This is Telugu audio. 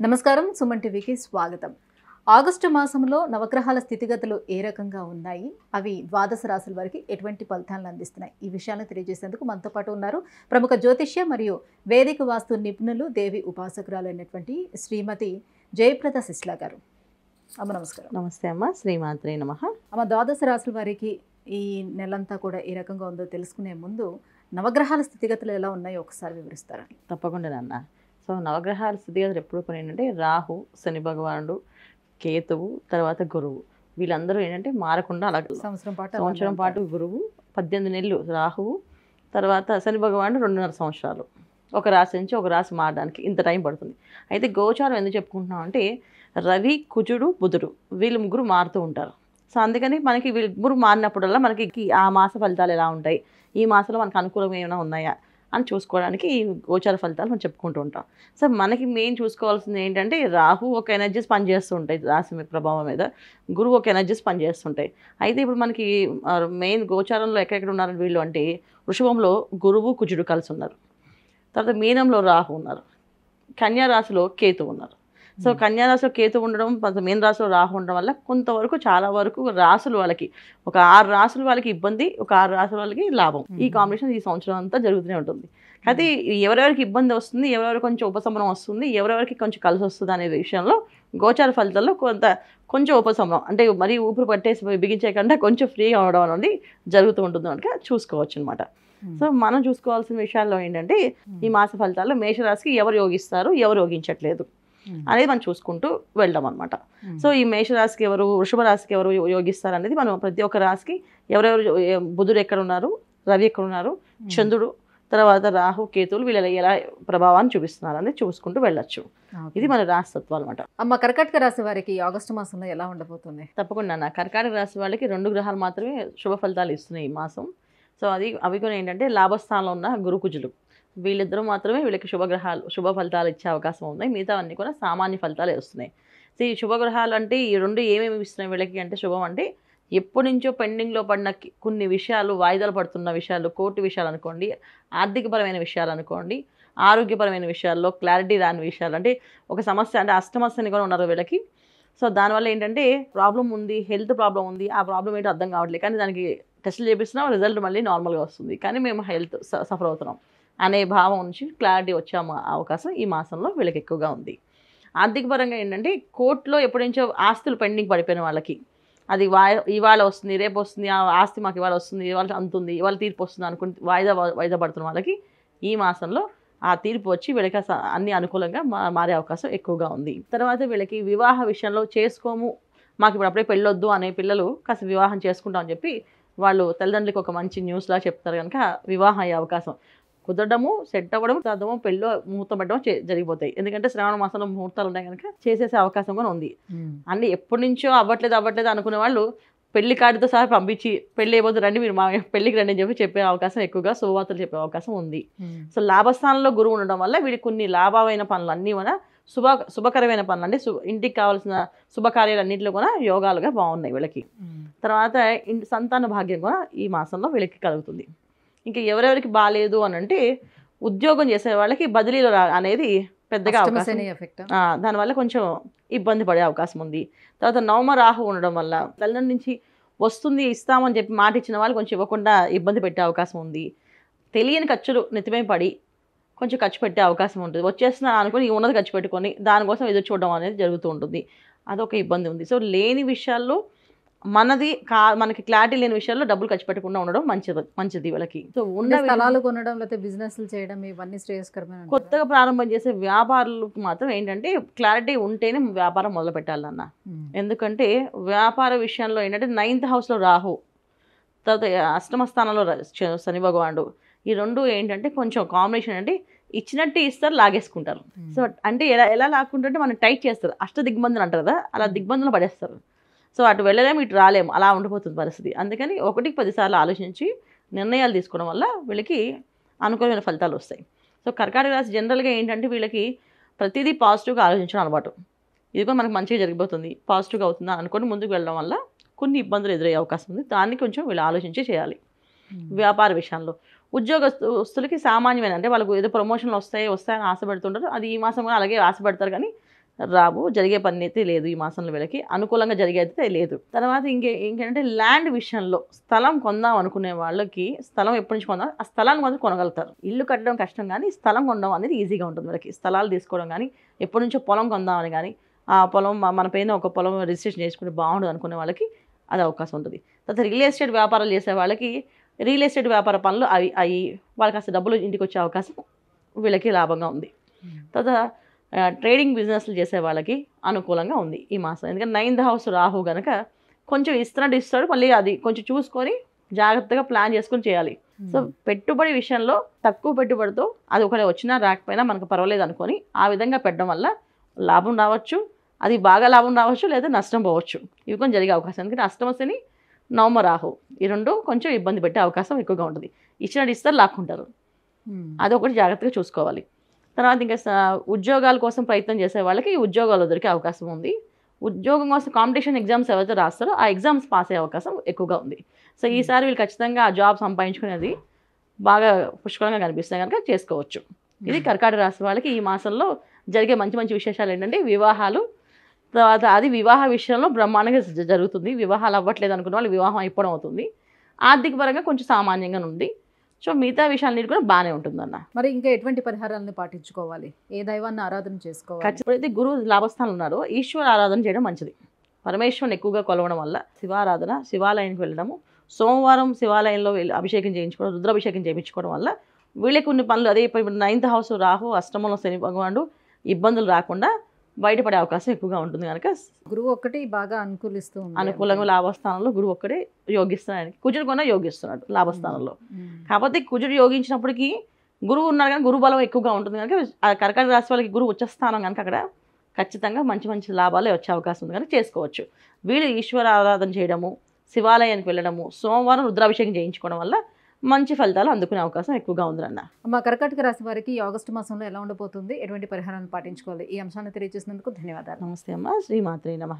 నమస్కారం సుమన్ టీవీకి స్వాగతం. ఆగస్టు మాసంలో నవగ్రహాల స్థితిగతులు ఏ రకంగా ఉన్నాయి? అవి ద్వాదశ రాశుల వారికి ఎటువంటి ఫలితాలను అందిస్తున్నాయి? ఈ విషయాలను తెలియజేసేందుకు మనతో పాటు ఉన్నారు ప్రముఖ జ్యోతిష్య మరియు వేదిక వాస్తు నిపుణులు దేవి ఉపాసకురాలు అయినటువంటి శ్రీమతి జయప్రద శిష్లా గారు. అమ్మ నమస్కారం. నమస్తే అమ్మ. శ్రీమాత్రే నమ. అమ్మ ద్వాదశ రాశుల వారికి ఈ నెలంతా కూడా ఏ రకంగా ఉందో తెలుసుకునే ముందు నవగ్రహాల స్థితిగతులు ఎలా ఉన్నాయో ఒకసారి వివరిస్తారా? తప్పకుండా నాన్న. సో నవగ్రహాల స్థితిగతులు ఎప్పుడు పని ఏంటంటే రాహు శని భగవానుడు కేతువు తర్వాత గురువు. వీళ్ళందరూ ఏంటంటే మారకుండా అలా సంవత్సరం పాటు సంవత్సరం పాటు గురువు పద్దెనిమిది నెలలు రాహువు తర్వాత శని భగవానుడు రెండున్నర సంవత్సరాలు. ఒక రాశి నుంచి ఒక రాశి మారడానికి ఇంత టైం పడుతుంది. అయితే గోచారం ఎందుకు చెప్పుకుంటున్నాం అంటే రవి కుజుడు బుధుడు వీళ్ళు ముగ్గురు మారుతూ ఉంటారు. సో అందుకని మనకి వీళ్ళు ముగ్గురు మారినప్పుడల్లా మనకి ఆ మాస ఫలితాలు ఎలా ఉంటాయి? ఈ మాసంలో మనకు అనుకూలం ఏమైనా ఉన్నాయా? అని చూసుకోవడానికి ఈ గోచార ఫలితాలు మనం చెప్పుకుంటూ ఉంటాం. సో మనకి మెయిన్ చూసుకోవాల్సింది ఏంటంటే రాహు ఒక ఎనర్జీస్ పనిచేస్తుంటాయి రాశి ప్రభావం మీద. గురువు ఒక ఎనర్జీస్ పనిచేస్తుంటాయి అయితే ఇప్పుడు మనకి మెయిన్ గోచారంలో ఎక్కడెక్కడ ఉన్నారు వీళ్ళు అంటే వృషభంలో గురువు కుజుడు కలిసి ఉన్నారు. తర్వాత మీనంలో రాహు ఉన్నారు. కన్యా రాశిలో కేతు ఉన్నారు. సో కన్యా రాశిలో కేతు ఉండడం తర్వాత మీన రాశిలో రాహు ఉండడం వల్ల కొంతవరకు చాలా వరకు రాసులు వాళ్ళకి ఒక ఆరు రాసులు వాళ్ళకి ఇబ్బంది ఒక ఆరు రాసుల వాళ్ళకి లాభం. ఈ. కాంబినేషన్ ఈ సంవత్సరం అంతా జరుగుతూనే ఉంటుంది. అయితే ఎవరెవరికి ఇబ్బంది వస్తుంది ఎవరెవరికి కొంచెం ఉపశమనం వస్తుంది ఎవరెవరికి కొంచెం కలిసి వస్తుంది అనే విషయంలో గోచార ఫలితాల్లో కొంత కొంచెం ఉపశమనం అంటే మరీ ఊపిరి పట్టేసి బిగించే కంటే కొంచెం ఫ్రీ అవడం అనేది జరుగుతూ ఉంటుంది కనుక చూసుకోవచ్చు అనమాట సో మనం చూసుకోవాల్సిన విషయాల్లో ఏంటంటే ఈ మాస ఫలితాల్లో మేషరాశికి ఎవరు యోగిస్తారు ఎవరు యోగించట్లేదు? అనేది మనం చూసుకుంటూ వెళ్దాం అనమాట సో ఈ మేషరాశికి ఎవరు వృషభ రాశికి ఎవరు యోగిస్తారు అనేది మనం ప్రతి ఒక్క రాశికి ఎవరెవరు బుధుడు ఎక్కడ ఉన్నారు రవి ఎక్కడ ఉన్నారు చంద్రుడు తర్వాత రాహు కేతువులు వీళ్ళ ఎలా ప్రభావాన్ని చూపిస్తున్నారు అనేది చూసుకుంటూ వెళ్ళొచ్చు. ఇది మన రాశి తత్వం అనమాట అమ్మ కర్కాటక రాశి వారికి ఆగస్టు మాసంలో ఎలా ఉండబోతుంది? తప్పకుండా నా కర్కాటక రాశి వాళ్ళకి రెండు గ్రహాలు మాత్రమే శుభ ఫలితాలు ఇస్తున్నాయి ఈ మాసం. సో అది అవి కూడా ఏంటంటే లాభస్థానంలో ఉన్న గురుకుజులు వీళ్ళిద్దరూ మాత్రమే వీళ్ళకి శుభగ్రహాలు శుభ ఫలితాలు ఇచ్చే అవకాశం ఉన్నాయి. మిగతా అన్ని కూడా సామాన్య ఫలితాలే వస్తున్నాయి. సో ఈ శుభగ్రహాలు అంటే ఈ రెండు ఏమేమి ఇస్తున్నాయి వీళ్ళకి అంటే శుభం అంటే ఎప్పటి నుంచో పెండింగ్లో పడిన కొన్ని విషయాలు వాయిదాలు పడుతున్న విషయాలు కోర్టు విషయాలు అనుకోండి ఆర్థికపరమైన విషయాలు అనుకోండి ఆరోగ్యపరమైన విషయాల్లో క్లారిటీ రాని విషయాలు అంటే ఒక సమస్య అంటే అష్టమస్యని కూడా ఉన్నారు వీళ్ళకి. సో దానివల్ల ఏంటంటే ప్రాబ్లం ఉంది హెల్త్ ప్రాబ్లం ఉంది ఆ ప్రాబ్లం ఏంటో అర్థం కావట్లేదు. కానీ దానికి టెస్టులు చేపిస్తున్నాం రిజల్ట్ మళ్ళీ నార్మల్గా వస్తుంది. కానీ మేము హెల్త్ సఫర్ అవుతున్నాం. అనే భావం నుంచి క్లారిటీ వచ్చే అవకాశం ఈ మాసంలో వీళ్ళకి ఎక్కువగా ఉంది. ఆర్థికపరంగా ఏంటంటే కోర్టులో ఎప్పటి నుంచో ఆస్తులు పెండింగ్ పడిపోయిన వాళ్ళకి. అది వాయి ఇవాళ వస్తుంది రేపు వస్తుంది ఆ ఆస్తి మాకు ఇవాళ వస్తుంది ఇవాళ అంతుంది ఇవాళ తీర్పు వస్తుంది అనుకుని వాయిదా వాయిదా పడుతున్న వాళ్ళకి ఈ మాసంలో ఆ తీర్పు వచ్చి వీళ్ళకి అన్ని అనుకూలంగా మారే అవకాశం ఎక్కువగా ఉంది. తర్వాత వీళ్ళకి వివాహ విషయంలో చేసుకోము మాకు ఇప్పుడు అప్పుడే పెళ్ళొద్దు అనే పిల్లలు కాస్త వివాహం చేసుకుంటామని చెప్పి వాళ్ళు తల్లిదండ్రులకు ఒక మంచి న్యూస్లా చెప్తారు కనుక వివాహం అయ్యే అవకాశం. కుదరడము సెట్ అవ్వడం చదవడం పెళ్ళో ముహూర్తం పెట్టడం జరిగిపోతాయి. ఎందుకంటే శ్రావణ మాసంలో ముహూర్తాలు ఉన్నాయి కనుక చేసేసే అవకాశం కూడా ఉంది. అన్ని ఎప్పటి నుంచో అవ్వట్లేదు అవ్వట్లేదు అనుకునే వాళ్ళు పెళ్ళి కార్డుతో సహా పంపించి పెళ్ళి అయిపోతే రండి మీరు మా పెళ్ళికి రండి అని చెప్పి చెప్పే అవకాశం ఎక్కువగా శుభవార్తలు చెప్పే అవకాశం ఉంది. సో లాభస్థానంలో గురువు ఉండడం వల్ల వీడికి కొన్ని లాభమైన పనులు అన్నీ కూడా శుభ శుభకరమైన పనులు అంటే ఇంటికి కావాల్సిన శుభకార్యాలు అన్నింటిలో కూడా యోగాలుగా బాగున్నాయి వీళ్ళకి. తర్వాత ఇంటి సంతాన భాగ్యం కూడా ఈ మాసంలో వీళ్ళకి కలుగుతుంది. ఇంకా ఎవరెవరికి బాగాలేదు అని అంటే ఉద్యోగం చేసే వాళ్ళకి బదిలీలో రా అనేది పెద్దగా అవకాశం. దానివల్ల కొంచెం ఇబ్బంది పడే అవకాశం ఉంది. తర్వాత నవమ రాహు ఉండడం వల్ల తల్లిదండ్రుల నుంచి వస్తుంది ఇస్తామని చెప్పి మాట ఇచ్చిన వాళ్ళు కొంచెం ఇవ్వకుండా ఇబ్బంది పెట్టే అవకాశం ఉంది. తెలియని ఖర్చులు నెత్తిమే పడి కొంచెం ఖర్చు పెట్టే అవకాశం ఉంటుంది. వచ్చేస్తున్నా అనుకుని ఉన్నది ఖర్చు పెట్టుకొని దానికోసం ఎదురు చూడడం అనేది జరుగుతూ ఉంటుంది. అదొక ఇబ్బంది ఉంది. సో లేని విషయాల్లో మనది కా మనకి క్లారిటీ లేని విషయాల్లో డబ్బులు ఖర్చు పెట్టకుండా ఉండడం మంచిది మంచిది వీళ్ళకి. సో ఉన్న స్థలాలు కొనడం లేకపోతే బిజినెస్లు చేయడం ఇవన్నీ శ్రేయస్కరమైన కొత్తగా ప్రారంభం చేసే వ్యాపారులకు మాత్రం ఏంటంటే క్లారిటీ ఉంటేనే వ్యాపారం మొదలు పెట్టాలన్న ఎందుకంటే వ్యాపార విషయంలో ఏంటంటే నైన్త్ హౌస్లో రాహు తర్వాత అష్టమ స్థానంలో శని భగవానుడు. ఈ రెండు ఏంటంటే కొంచెం కాంబినేషన్ అంటే ఇచ్చినట్టు ఇస్తారు లాగేసుకుంటారు. సో అంటే ఎలా ఎలా లాక్కుంటుంటే మనం టైట్ చేస్తారు. అష్ట దిగ్బంధన అంటారు కదా అలా దిగ్బంధనలు పడేస్తారు. సో అటు వెళ్ళలేము ఇటు రాలేము. అలా ఉండిపోతుంది పరిస్థితి. అందుకని ఒకటికి పదిసార్లు ఆలోచించి నిర్ణయాలు తీసుకోవడం వల్ల వీళ్ళకి అనుకూలమైన ఫలితాలు వస్తాయి. సో కర్కాటక రాశి జనరల్గా ఏంటంటే వీళ్ళకి ప్రతిదీ పాజిటివ్గా ఆలోచించడం అలవాటు. ఇది కూడా మనకు మంచిగా జరిగిపోతుంది. పాజిటివ్గా అవుతుందా అనుకొని ముందుకు వెళ్ళడం వల్ల కొన్ని ఇబ్బందులు ఎదురయ్యే అవకాశం ఉంది. దాన్ని కొంచెం వీళ్ళు ఆలోచించి చేయాలి. వ్యాపార విషయంలో. ఉద్యోగస్తులకి సామాన్యమైన అంటే వాళ్ళకు ఏదో ప్రమోషన్లు వస్తాయి వస్తాయని ఆశపడుతుంటారు అది ఈ మాసం కూడా అలాగే ఆశపడతారు కానీ రావు జరిగే పని అయితే లేదు ఈ మాసంలో వీళ్ళకి. అనుకూలంగా జరిగే అయితే లేదు. తర్వాత ఇంకే ఇంకేంటంటే ల్యాండ్ విషయంలో స్థలం కొందాం అనుకునే వాళ్ళకి స్థలం ఎప్పటి నుంచి కొందాం? ఆ స్థలాన్ని కొంచెం కొనగలుగుతారు. ఇల్లు కట్టడం కష్టం కానీ స్థలం కొనడం అనేది ఈజీగా ఉంటుంది వీళ్ళకి. స్థలాలు తీసుకోవడం కానీ ఎప్పటి నుంచో పొలం కొందామని కానీ ఆ పొలం మన పైన ఒక పొలం రిజిస్ట్రేషన్ చేసుకుంటే బాగుంటుంది అనుకునే వాళ్ళకి అది అవకాశం ఉంటుంది. తర్వాత రియల్ ఎస్టేట్ వ్యాపారాలు చేసే వాళ్ళకి రియల్ ఎస్టేట్ వ్యాపార పనులు అవి అవి వాళ్ళకి కాస్త డబ్బులు ఇంటికి వచ్చే అవకాశం వీళ్ళకి లాభంగా ఉంది. తర్వాత ట్రేడింగ్ బిజినెస్లు చేసే వాళ్ళకి అనుకూలంగా ఉంది ఈ మాసం. ఎందుకంటే నైన్త్ హౌస్ రాహు కనుక కొంచెం ఇస్తున్నట్టు ఇస్తాడు మళ్ళీ అది కొంచెం చూసుకొని జాగ్రత్తగా ప్లాన్ చేసుకొని చేయాలి. సో పెట్టుబడి విషయంలో తక్కువ పెట్టుబడితో అది ఒకటి వచ్చినా రాకపోయినా మనకు పర్వాలేదు అనుకొని ఆ విధంగా పెట్టడం వల్ల లాభం రావచ్చు. అది బాగా లాభం రావచ్చు లేదా నష్టం పోవచ్చు. ఇవి కొంచెం జరిగే అవకాశం. ఎందుకంటే అష్టమశని నవమ రాహు ఈ రెండు కొంచెం ఇబ్బంది పెట్టే అవకాశం ఎక్కువగా ఉంటుంది. ఇచ్చినట్టు ఇస్తారు లాక్కుంటారు. అదొకటి జాగ్రత్తగా చూసుకోవాలి. తర్వాత ఇంకా ఉద్యోగాల కోసం ప్రయత్నం చేసే వాళ్ళకి ఈ ఉద్యోగాలు దొరికే అవకాశం ఉంది. ఉద్యోగం కోసం కాంపిటీషన్ ఎగ్జామ్స్ ఎవరైతే రాస్తారో ఆ ఎగ్జామ్స్ పాస్ అయ్యే అవకాశం ఎక్కువగా ఉంది. సో ఈసారి వీళ్ళు ఖచ్చితంగా ఆ జాబ్ సంపాదించుకునేది బాగా పుష్కలంగా కనిపిస్తాయి కనుక చేసుకోవచ్చు. ఇది కర్కాటక రాశి వాళ్ళకి ఈ మాసంలో జరిగే మంచి మంచి విశేషాలు ఏంటంటే వివాహాలు. తర్వాత అది వివాహ విషయంలో బ్రహ్మాండంగా జరుగుతుంది. వివాహాలు అవ్వట్లేదు అనుకున్న వాళ్ళు వివాహం అయిపోవడం అవుతుంది. ఆర్థిక పరంగా కొంచెం సామాన్యంగా ఉంది సో మిగతా విషయాలన్నిటి కూడా బాగానే ఉంటుందన్న. మరి ఇంకా ఎటువంటి పరిహారాలను పాటించుకోవాలి? ఏ దైవాన్ని ఆరాధన చేసుకోవాలి? ఖచ్చితంగా గురువు లాభస్థానం ఉన్నారో. ఈశ్వర ఆరాధన చేయడం మంచిది. పరమేశ్వరుని ఎక్కువగా కొలవడం వల్ల శివారాధన శివాలయానికి వెళ్ళడము సోమవారం శివాలయంలో వెళ్ళి అభిషేకం చేయించుకోవడం రుద్రాభిషేకం చేయించుకోవడం వల్ల వీళ్ళకి కొన్ని పనులు అదే ఇప్పుడు నైన్త్ హౌస్ రాహు అష్టమంలో శని భగవానుడు ఇబ్బందులు రాకుండా బయటపడే అవకాశం ఎక్కువగా ఉంటుంది కనుక గురువు ఒక్కటి బాగా అనుకూలిస్తూ అనుకూలంగా లాభస్థానంలో గురువు ఒక్కడే యోగిస్తున్నాడు కుజుడు కొన్నా యోగిస్తున్నాడు లాభస్థానంలో. కాకపోతే కుజుడు యోగించినప్పటికీ గురువు ఉన్నారు కానీ గురు బలం ఎక్కువగా ఉంటుంది కనుక ఆ కర్కాటక రాశి వాళ్ళకి గురువు ఉచ్చస్థానం కనుక అక్కడ ఖచ్చితంగా మంచి మంచి లాభాలే వచ్చే అవకాశం ఉంది కనుక చేసుకోవచ్చు. వీళ్ళు ఈశ్వర ఆరాధన చేయడము శివాలయానికి వెళ్ళడము సోమవారం రుద్రాభిషేకం చేయించుకోవడం వల్ల మంచి ఫలితాలు అందుకునే అవకాశం ఎక్కువగా ఉందన్న మా కర్కాటక రాశి వారికి ఆగస్టు మాసంలో ఎలా ఉండబోతుంది? ఎటువంటి పరిహారాలను పాటించుకోవాలి? ఈ అంశాన్ని తెలియజేసినందుకు ధన్యవాదాలు. నమస్తే అమ్మ. శ్రీమాత్రే నమ.